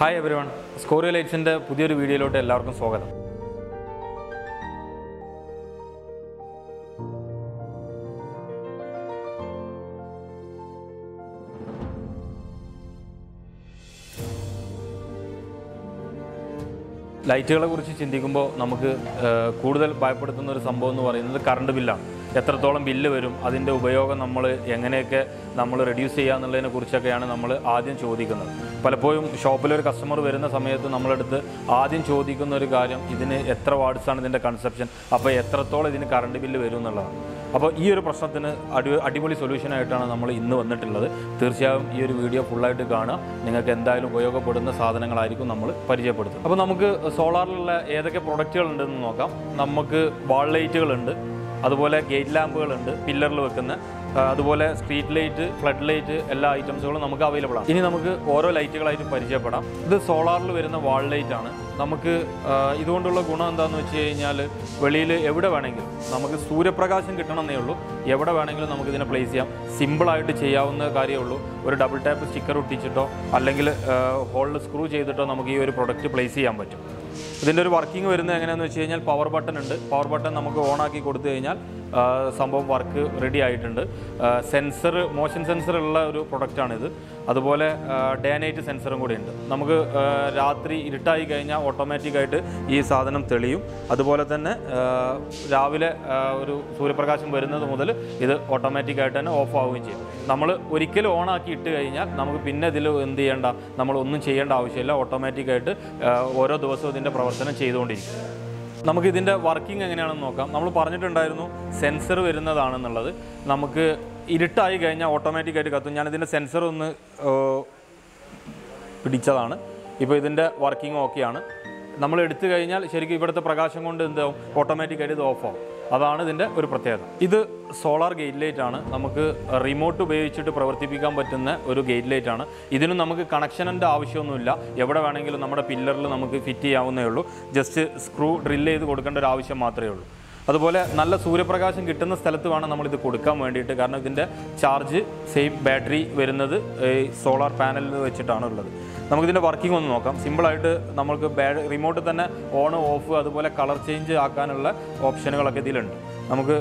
Hi everyone Scorio ലൈറ്റ്സിന്റെ പുതിയൊരു വീഡിയോയിലോട്ട് എല്ലാവർക്കും സ്വാഗതം. ലൈറ്റുകളെ കുറിച്ച് ചിന്തിക്കുമ്പോൾ നമുക്ക് കൂടുതൽ ഭയപ്പെടുത്തുന്ന ഒരു സംഭവം എന്ന് പറയുന്നത് കറണ്ട് ബില്ലാണ് എത്രത്തോളം ബില്ല് വരും അതിന്റെ ഉപയോഗം നമ്മൾ എങ്ങനെയൊക്കെ നമ്മൾ റെഡ്യൂസ് ചെയ്യുക എന്നുള്ളതിനെ കുറിച്ചൊക്കെയാണ് നമ്മൾ ആദ്യം ചോദിക്കുന്നത്. പലപ്പോഴും ഷോപ്പിലൊരു കസ്റ്റമർ വരുന്ന സമയത്ത് നമ്മളെടുത്ത് ആദ്യം ചോദിക്കുന്ന ഒരു കാര്യം ഇതിന് എത്ര വാർഡ്സാണ് ഇതിന്റെ കൺസെപ്ഷൻ അപ്പോൾ എത്രത്തോളം ഇതിന് കറണ്ട് ബില്ല് വരും എന്നുള്ളതാണ് അപ്പോൾ ഈ ഒരു പ്രശ്നത്തിന് അടി അടിപൊളി സൊല്യൂഷനായിട്ടാണ് നമ്മൾ ഇന്ന് വന്നിട്ടുള്ളത്. തീർച്ചയായും ഈ ഒരു വീഡിയോ ഫുള്ളായിട്ട് കാണുക. നിങ്ങൾക്ക് എന്തായാലും ഉപയോഗപ്പെടുന്ന സാധനങ്ങളായിരിക്കും നമ്മൾ പരിചയപ്പെടുത്തുന്നത്. അപ്പോൾ നമുക്ക് സോളാറിലുള്ള ഏതൊക്കെ പ്രൊഡക്റ്റുകൾ ഉണ്ടെന്ന് നോക്കാം. നമുക്ക് വാൾ ലൈറ്റുകളുണ്ട് അതുപോലെ ഗേറ്റ് ലാമ്പുകളുണ്ട് പില്ലറിൽ വെക്കുന്ന അതുപോലെ സ്ട്രീറ്റ് ലൈറ്റ് ഫ്ലഡ് ലൈറ്റ് എല്ലാ ഐറ്റംസുകളും നമുക്ക് അവൈലബിൾ ആണ്. ഇനി നമുക്ക് ഓരോ ലൈറ്റുകളായിട്ടും പരിചയപ്പെടാം. ഇത് സോളാറിൽ വരുന്ന വാൾ ലൈറ്റ് ആണ്. നമുക്ക് ഇതുകൊണ്ടുള്ള ഗുണം എന്താണെന്ന് വെച്ച് കഴിഞ്ഞാൽ വെളിയിൽ എവിടെ വേണമെങ്കിലും നമുക്ക് സൂര്യപ്രകാശം കിട്ടണമെന്നേ ഉള്ളൂ. എവിടെ വേണമെങ്കിലും നമുക്ക് ഇതിനെ പ്ലേസ് ചെയ്യാം. സിമ്പിളായിട്ട് ചെയ്യാവുന്ന കാര്യമേ ഉള്ളൂ. ഒരു ഡബിൾ ടാപ്പ് സ്റ്റിക്കർ ഒട്ടിച്ചിട്ടോ അല്ലെങ്കിൽ ഹോളിൽ സ്ക്രൂ ചെയ്തിട്ടോ നമുക്ക് ഈ ഒരു പ്രൊഡക്റ്റ് പ്ലേസ് ചെയ്യാൻ പറ്റും. ഇതിന്റെ ഒരു വർക്കിംഗ് വരുന്നത് എങ്ങനെയാണെന്ന് വെച്ച് കഴിഞ്ഞാൽ പവർ ബട്ടൺ ഉണ്ട്. പവർ ബട്ടൺ നമുക്ക് ഓൺ ആക്കി കൊടുത്തു കഴിഞ്ഞാൽ സംഭവം വർക്ക് റെഡി ആയിട്ടുണ്ട്. സെൻസർ മോഷൻ സെൻസർ ഉള്ള ഒരു പ്രൊഡക്റ്റാണിത് അതുപോലെ ഡേ നൈറ്റ് സെൻസറും കൂടി ഉണ്ട് നമുക്ക് രാത്രി ഇരുട്ടായി കഴിഞ്ഞാൽ ഓട്ടോമാറ്റിക്കായിട്ട് ഈ സാധനം തെളിയും. അതുപോലെ തന്നെ രാവിലെ ഒരു സൂര്യപ്രകാശം വരുന്നത് മുതൽ ഇത് ഓട്ടോമാറ്റിക്കായിട്ട് തന്നെ ഓഫ് ആവുകയും ചെയ്യും. നമ്മൾ ഒരിക്കലും ഓൺ ആക്കി ഇട്ട് കഴിഞ്ഞാൽ നമുക്ക് പിന്നെ ഇതിൽ എന്ത് ചെയ്യേണ്ട? നമ്മൾ ഒന്നും ചെയ്യേണ്ട ആവശ്യമില്ല. ഓട്ടോമാറ്റിക്കായിട്ട് ഓരോ ദിവസവും ഇതിന്റെ പ്രവർത്തനം ചെയ്തുകൊണ്ടിരിക്കും. നമുക്ക് ഇതിന്റെ വർക്കിംഗ് എങ്ങനെയാണെന്ന് നോക്കാം. നമ്മൾ പറഞ്ഞിട്ടുണ്ടായിരുന്നു സെൻസർ വരുന്നതാണെന്നുള്ളത്. നമുക്ക് ഇരുട്ടായി കഴിഞ്ഞാൽ ഓട്ടോമാറ്റിക്കായിട്ട് കത്തും. ഞാനിതിന്റെ സെൻസർ ഒന്ന് പിടിച്ചതാണ്. ഇപ്പോൾ ഇതിന്റെ വർക്കിംഗ് ഓക്കെയാണ്. നമ്മൾ എടുത്തു കഴിഞ്ഞാൽ ശരിക്കും ഇവിടുത്തെ പ്രകാശം കൊണ്ട് എന്താവും? ഓട്ടോമാറ്റിക്കായിട്ട് ഇത് ഓഫ് ആവും. അതാണ് ഇതിന്റെ ഒരു പ്രത്യേകത. ഇത് സോളാർ ഗേറ്റ് ലൈറ്റ് ആണ്. നമുക്ക് റിമോട്ട് ഉപയോഗിച്ചിട്ട് പ്രവർത്തിപ്പിക്കാൻ പറ്റുന്ന ഒരു ഗേറ്റ് ലൈറ്റ് ആണ്. ഇതിനും നമുക്ക് കണക്ഷനിന്റെ ആവശ്യമൊന്നുമില്ല. എവിടെ വേണമെങ്കിലും നമ്മുടെ പില്ലറിൽ നമുക്ക് ഫിറ്റ് ചെയ്യാവുന്നേ ഉള്ളൂ. ജസ്റ്റ് സ്ക്രൂ ഡ്രില്ല് ചെയ്ത് കൊടുക്കേണ്ട ഒരു ആവശ്യം മാത്രമേ ഉള്ളൂ. അതുപോലെ നല്ല സൂര്യപ്രകാശം കിട്ടുന്ന സ്ഥലത്ത് വേണം നമ്മളിത് കൊടുക്കാൻ വേണ്ടിയിട്ട്. കാരണം ഇതിന്റെ ചാർജ് സെയിം ബാറ്ററി വരുന്നത് ഈ സോളാർ പാനലിൽ വെച്ചിട്ടാണ് ഉള്ളത് നമുക്കിതിന്റെ വർക്കിംഗ് ഒന്ന് നോക്കാം. സിമ്പിളായിട്ട് നമുക്ക് ബാ റിമോട്ട് തന്നെ ഓൺ ഓഫ് അതുപോലെ കളർ ചേഞ്ച് ആക്കാനുള്ള ഓപ്ഷനുകളൊക്കെ ഇതിലുണ്ട്. നമുക്ക്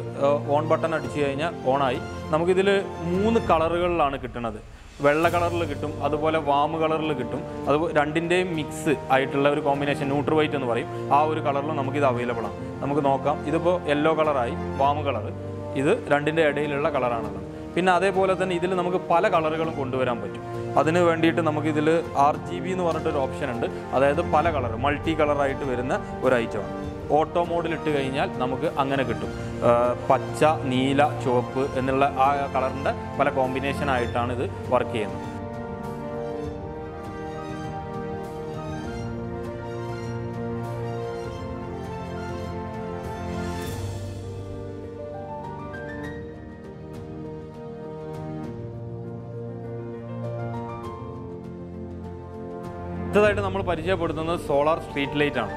ഓൺ ബട്ടൺ അടിച്ചു കഴിഞ്ഞാൽ ഓണായി നമുക്കിതിൽ മൂന്ന് കളറുകളിലാണ് കിട്ടുന്നത്. വെള്ള കളറിൽ കിട്ടും അതുപോലെ വാമ് കളറിൽ കിട്ടും. അത് രണ്ടിന്റെയും മിക്സ് ആയിട്ടുള്ള ഒരു കോമ്പിനേഷൻ ന്യൂട്രൽ വൈറ്റ് എന്ന് പറയും. ആ ഒരു കളറിൽ നമുക്കിത് അവൈലബിൾ ആണ്. നമുക്ക് നോക്കാം. ഇതിപ്പോൾ യെല്ലോ കളറായി വാമ് കളർ ഇത് രണ്ടിന്റെ ഇടയിലുള്ള കളറാണുള്ളത് പിന്നെ അതേപോലെ തന്നെ ഇതിൽ നമുക്ക് പല കളറുകളും കൊണ്ടുവരാൻ പറ്റും. അതിന് വേണ്ടിയിട്ട് നമുക്കിതിൽ ആർ ജി ബി എന്ന് പറഞ്ഞിട്ടൊരു ഓപ്ഷൻ ഉണ്ട്. അതായത് പല കളർ മൾട്ടി കളറായിട്ട് വരുന്ന ഒരു ഐറ്റമാണ് ഓട്ടോ മോഡിൽ ഇട്ട് കഴിഞ്ഞാൽ നമുക്ക് അങ്ങനെ കിട്ടും. പച്ച നീല ചുവപ്പ് എന്നുള്ള ആ കളറിന്റെ പല കോമ്പിനേഷൻ ആയിട്ടാണ് ഇത് വർക്ക് ചെയ്യുന്നത്. അടുത്തതായിട്ട് നമ്മൾ പരിചയപ്പെടുത്തുന്നത് സോളാർ സ്ട്രീറ്റ് ലൈറ്റ് ആണ്.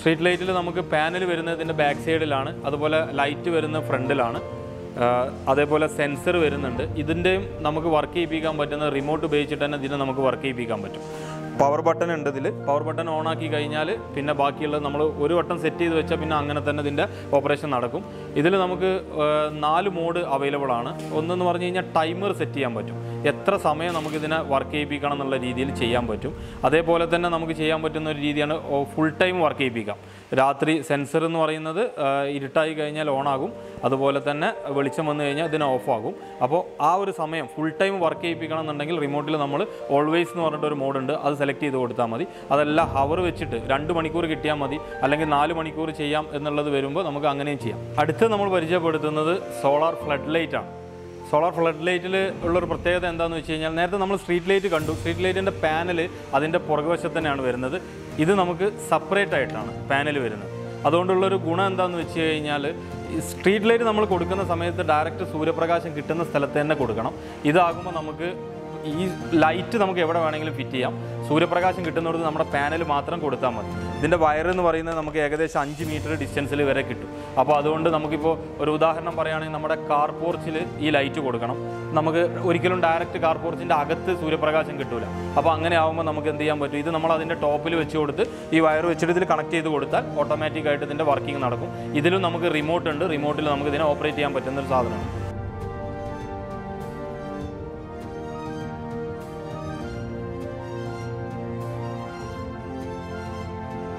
സ്ട്രീറ്റ് ലൈറ്റിൽ നമുക്ക് പാനൽ വരുന്നതിന്റെ ബാക്ക് സൈഡിലാണ് അതുപോലെ ലൈറ്റ് വരുന്ന ഫ്രണ്ടിലാണ് അതേപോലെ സെൻസർ വരുന്നുണ്ട്. ഇതിന്റെയും നമുക്ക് വർക്ക് ചെയ്യിപ്പിക്കാൻ പറ്റുന്ന റിമോട്ട് ഉപയോഗിച്ചിട്ട് തന്നെ ഇതിനെ നമുക്ക് വർക്ക് ചെയ്യിപ്പിക്കാൻ പറ്റും. പവർ ബട്ടൺ ഉണ്ട് ഇതിൽ പവർ ബട്ടൺ ഓൺ ആക്കി കഴിഞ്ഞാൽ പിന്നെ ബാക്കിയുള്ളത് നമ്മൾ ഒരു വട്ടം സെറ്റ് ചെയ്ത് വെച്ചാൽ പിന്നെ അങ്ങനെ തന്നെ ഇതിന്റെ ഓപ്പറേഷൻ നടക്കും. ഇതിൽ നമുക്ക് നാല് മോഡ് അവൈലബിൾ ആണ്. ഒന്നെന്ന് പറഞ്ഞു കഴിഞ്ഞാൽ ടൈമർ സെറ്റ് ചെയ്യാൻ പറ്റും. എത്ര സമയം നമുക്കിതിനെ വർക്ക് ചെയ്യിപ്പിക്കണം എന്നുള്ള രീതിയിൽ ചെയ്യാൻ പറ്റും. അതേപോലെ തന്നെ നമുക്ക് ചെയ്യാൻ പറ്റുന്ന ഒരു രീതിയാണ് ഫുൾ ടൈം വർക്ക് ചെയ്യിപ്പിക്കാം. രാത്രി സെൻസർ എന്ന് പറയുന്നത് ഇരുട്ടായി കഴിഞ്ഞാൽ ഓണാകും അതുപോലെ തന്നെ വെളിച്ചം വന്നു കഴിഞ്ഞാൽ ഇതിന് ഓഫാകും അപ്പോൾ ആ ഒരു സമയം ഫുൾ ടൈം വർക്ക് ചെയ്യിപ്പിക്കണം എന്നുണ്ടെങ്കിൽ റിമോട്ടിൽ നമ്മൾ ഓൾവേസ് എന്ന് പറഞ്ഞിട്ട് ഒരു മോഡുണ്ട് അത് സെലക്ട് ചെയ്ത് കൊടുത്താൽ മതി. അതല്ല ഹവർ വെച്ചിട്ട് രണ്ട് മണിക്കൂർ കിട്ടിയാൽ മതി. അല്ലെങ്കിൽ നാല് മണിക്കൂർ ചെയ്യാം എന്നുള്ളത് വരുമ്പോൾ നമുക്ക് അങ്ങനെയും ചെയ്യാം. അടുത്ത് നമ്മൾ പരിചയപ്പെടുത്തുന്നത് സോളാർ ഫ്ലഡ് ലൈറ്റ് ആണ്. സോളാർ ഫ്ലഡ് ലൈറ്റിൽ ഉള്ളൊരു പ്രത്യേകത എന്താണെന്ന് വെച്ച് കഴിഞ്ഞാൽ നേരത്തെ നമ്മൾ സ്ട്രീറ്റ് ലൈറ്റ് കണ്ടു. സ്ട്രീറ്റ് ലൈറ്റിന്റെ പാനൽ അതിന്റെ പുറകുവശത്ത് തന്നെയാണ് വരുന്നത്. ഇത് നമുക്ക് സെപ്പറേറ്റ് ആയിട്ടാണ് പാനൽ വരുന്നത്. അതുകൊണ്ടുള്ളൊരു ഗുണം എന്താണെന്ന് വെച്ച് കഴിഞ്ഞാൽ സ്ട്രീറ്റ് ലൈറ്റ് നമ്മൾ കൊടുക്കുന്ന സമയത്ത് ഡയറക്റ്റ് സൂര്യപ്രകാശം കിട്ടുന്ന സ്ഥലത്ത് തന്നെ കൊടുക്കണം. ഇതാകുമ്പോൾ നമുക്ക് ഈ ലൈറ്റ് നമുക്ക് എവിടെ വേണമെങ്കിലും ഫിറ്റ് ചെയ്യാം. സൂര്യപ്രകാശം കിട്ടുന്നിടത്ത് നമ്മുടെ പാനൽ മാത്രം കൊടുത്താൽ മതി. ഇതിന്റെ വയർ എന്ന് പറയുന്നത് നമുക്ക് ഏകദേശം അഞ്ച് മീറ്റർ ഡിസ്റ്റൻസിൽ വരെ കിട്ടും. അപ്പോൾ അതുകൊണ്ട് നമുക്കിപ്പോൾ ഒരു ഉദാഹരണം പറയുകയാണെങ്കിൽ നമ്മുടെ കാർ പോർച്ചിൽ ഈ ലൈറ്റ് കൊടുക്കണം. നമുക്ക് ഒരിക്കലും ഡയറക്റ്റ് കാർ പോർച്ചിന്റെ അകത്ത് സൂര്യപ്രകാശം കിട്ടില്ല അപ്പോൾ അങ്ങനെ ആകുമ്പോൾ നമുക്ക് എന്ത് ചെയ്യാൻ പറ്റും? ഇത് നമ്മൾ അതിന്റെ ടോപ്പിൽ വെച്ച് കൊടുത്ത് ഈ വയർ വെച്ചിട്ട് ഇതിൽ കണക്ട് ചെയ്ത് കൊടുത്താൽ ഓട്ടോമാറ്റിക്കായിട്ട് ഇതിന്റെ വർക്കിംഗ് നടക്കും. ഇതിലും നമുക്ക് റിമോട്ട് ഉണ്ട്. റിമോട്ടിൽ നമുക്ക് ഇതിനെ ഓപ്പറേറ്റ് ചെയ്യാൻ പറ്റുന്ന ഒരു സാധനമാണ്.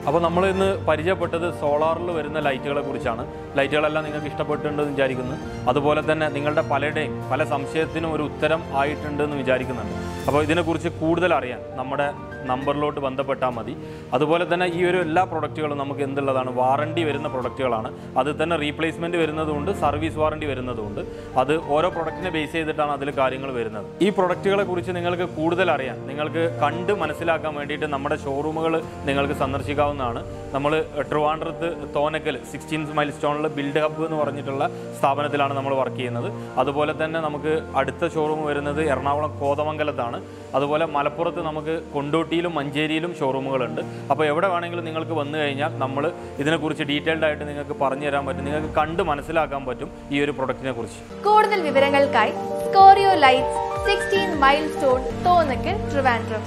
അപ്പോൾ നമ്മൾ ഇന്ന് പരിചയപ്പെട്ടത് സോളാറിൽ വരുന്ന ലൈറ്റുകളെ കുറിച്ചാണ്. ലൈറ്റുകളെല്ലാം നിങ്ങൾക്ക് ഇഷ്ടപ്പെട്ടിട്ടുണ്ടെന്ന് വിചാരിക്കുന്നു. അതുപോലെ തന്നെ നിങ്ങളുടെ പലരുടെയും പല സംശയത്തിനും ഒരു ഉത്തരം ആയിട്ടുണ്ടെന്ന് വിചാരിക്കുന്നുണ്ട്. അപ്പോൾ ഇതിനെക്കുറിച്ച് കൂടുതൽ അറിയാൻ നമ്മുടെ നമ്പറിലോട്ട് ബന്ധപ്പെട്ടാൽ മതി. അതുപോലെ തന്നെ ഈ ഒരു എല്ലാ പ്രൊഡക്റ്റുകളും നമുക്ക് എന്തുള്ളതാണ്? വാറണ്ടി വരുന്ന പ്രൊഡക്റ്റുകളാണ് അത് തന്നെ റീപ്ലേസ്മെന്റ് വരുന്നതുകൊണ്ട് സർവീസ് വാറണ്ടി വരുന്നതുകൊണ്ട് അത് ഓരോ പ്രൊഡക്റ്റിനെ ബേസ് ചെയ്തിട്ടാണ് അതിൽ കാര്യങ്ങൾ വരുന്നത്. ഈ പ്രൊഡക്റ്റുകളെ കുറിച്ച് നിങ്ങൾക്ക് കൂടുതൽ അറിയാൻ നിങ്ങൾക്ക് കണ്ട് മനസ്സിലാക്കാൻ വേണ്ടിയിട്ട് നമ്മുടെ ഷോറൂമുകൾ നിങ്ങൾക്ക് സന്ദർശിക്കാവുന്നതാണ്. നമ്മൾ ട്രിവാൻഡ്രത്ത് തോനക്കൽ സിക്സ്റ്റീൻ മൈൽ സ്റ്റോണിൽ ബിൽഡ് ഹബ്ബ് എന്ന് പറഞ്ഞിട്ടുള്ള സ്ഥാപനത്തിലാണ് നമ്മൾ വർക്ക് ചെയ്യുന്നത്. അതുപോലെ തന്നെ നമുക്ക് അടുത്ത ഷോറൂം വരുന്നത് എറണാകുളം കോതമംഗലത്താണ്. അതുപോലെ മലപ്പുറത്ത് നമുക്ക് കൊണ്ടോട്ടിയിലും മഞ്ചേരിയിലും ഷോറൂമുകളുണ്ട് അപ്പോൾ എവിടെ വേണമെങ്കിലും നിങ്ങൾക്ക് വന്നു കഴിഞ്ഞാൽ നമ്മൾ ഇതിനെക്കുറിച്ച് ഡീറ്റെയിൽഡ് ആയിട്ട് നിങ്ങൾക്ക് പറഞ്ഞു തരാൻ പറ്റും. നിങ്ങൾക്ക് കണ്ട് മനസ്സിലാക്കാൻ പറ്റും ഈ ഒരു പ്രൊഡക്റ്റിനെ കുറിച്ച്. കൂടുതൽ വിവരങ്ങൾക്കായി Scorio lights sixteen mile stone Thonnakkal Trivandrum.